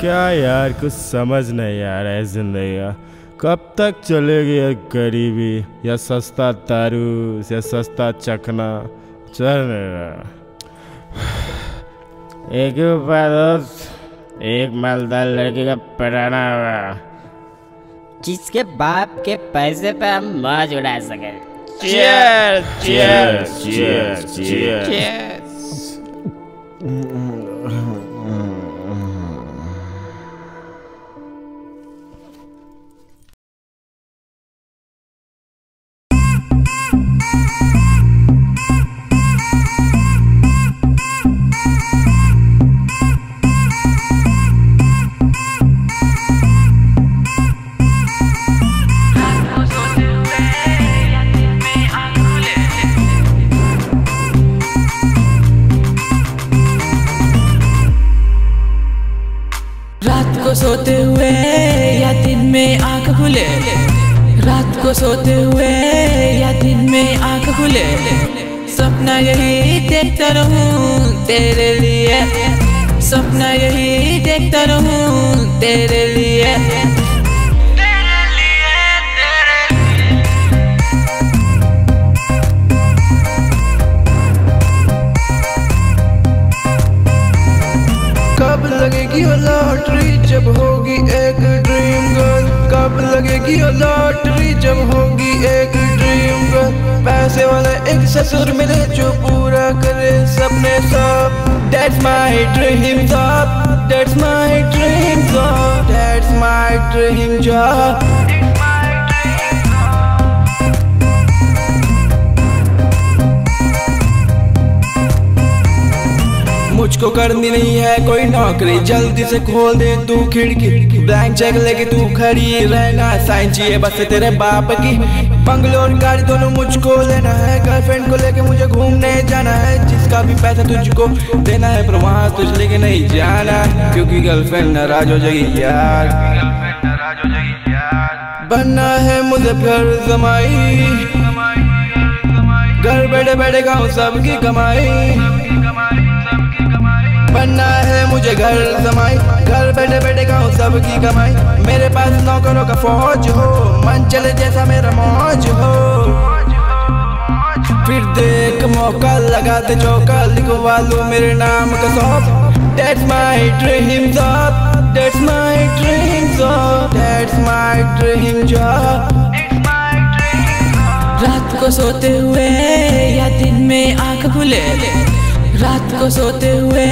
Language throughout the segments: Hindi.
क्या यार, कुछ समझ नहीं आ रहा है ज़िंदगी कब तक चलेगी गरीबी, या सस्ता दारू या सस्ता चखना चल नहीं रहा एक ही उपाय दोस्त एक मालदार लड़की का पटाना होगा जिसके बाप के पैसे पे हम मौज उड़ा सके। Jets! Jets! Jets! Jets! Jets! को सोते हुए या दिन में आँख खुले? रात को सोते हुए या दिन में आँख खुले? सपना यही देखता रहूँ तेरे लिए। सपना यही देखता रहूँ तेरे लिए। कब लगेगी वो जब होगी एक ड्रीम गर्ल कब लगेगी लॉटरी जब होगी एक ड्रीम गर्ल पैसे वाला एक ससुर मिले, जो पूरा करे सपने सब date my dream job, That's my dream job, That's my dream job मुझको करनी नहीं है कोई नौकरी। जल्दी से खोल दे तू खिड़की। ब्लैंक चेक लेके तू खड़ी रहना। साइन चाहिए बस तेरे बाप की। बंगलोर गाड़ी दोनों मुझको लेना है। गर्लफ्रेंड को लेके मुझे घूमने जाना है। जिसका भी पैसा तुझको देना है, पर वहाँ तुझ लेके नहीं जाना। क्योंकि गर्लफ्रेंड नाराज़ हो जाएगी यार। बनना है मुझे घर जमाई। घर बैठे बैठे गाँव सबकी कमाई। बनना है मुझे घर जमाई घर बैठे बैठे गाँव सबकी कमाई। मेरे पास नौकरों का फौज हो मन चले जैसा मेरा मौज हो। फिर देख, मौका लगा दे चौका लिखवा लो मेरे नाम का सौंप That's my dream job, That's my dream job, That's my dream job. रात को सोते हुए या दिन में आँख खुले। रात को सोते हुए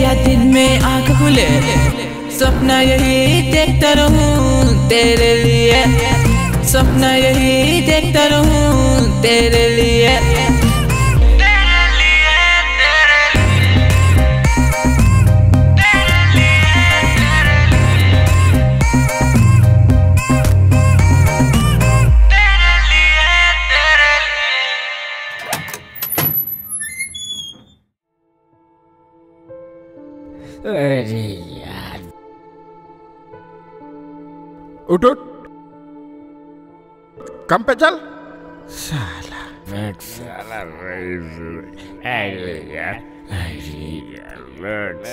या दिन में आँख खुले। सपना यही देखता रहूँ तेरे लिए। सपना यही देखता रहूँ तेरे लिए। अरे यार। उठ उठ। कम पे चल। साला बैठ साला अरे यार अरे यार बैठ